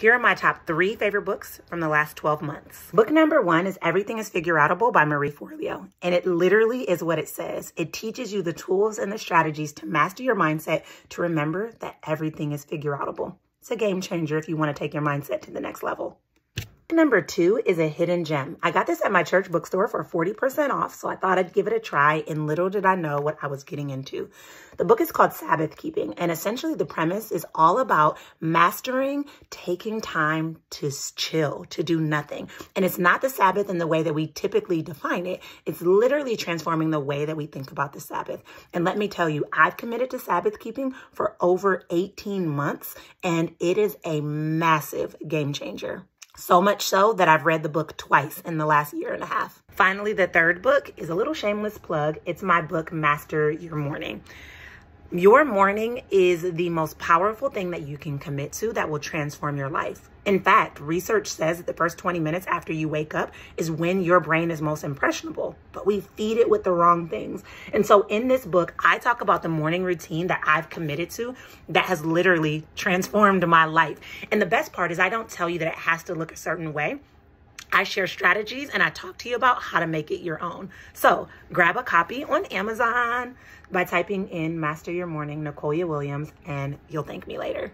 Here are my top three favorite books from the last 12 months. Book number one is Everything is Figure Outable by Marie Forleo. And it literally is what it says. It teaches you the tools and the strategies to master your mindset to remember that everything is figure outable. It's a game changer if you want to take your mindset to the next level. Number two is a hidden gem. I got this at my church bookstore for 40% off, so I thought I'd give it a try, and little did I know what I was getting into. The book is called Sabbath Keeping, and essentially the premise is all about mastering taking time to chill, to do nothing. And it's not the Sabbath in the way that we typically define it. It's literally transforming the way that we think about the Sabbath. And let me tell you, I've committed to Sabbath keeping for over 18 months, and it is a massive game changer. So much so that I've read the book twice in the last year and a half. Finally, the third book is a little shameless plug. It's my book, Master Your Morning. Your morning is the most powerful thing that you can commit to that will transform your life. In fact, research says that the first 20 minutes after you wake up is when your brain is most impressionable, but we feed it with the wrong things. And so in this book, I talk about the morning routine that I've committed to that has literally transformed my life. And the best part is I don't tell you that it has to look a certain way. I share strategies and I talk to you about how to make it your own. So grab a copy on Amazon by typing in Master Your Morning, Nicolya Williams, and you'll thank me later.